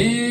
E.